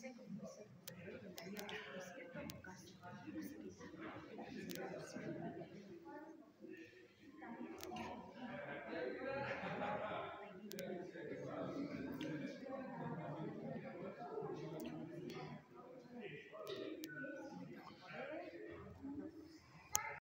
second person.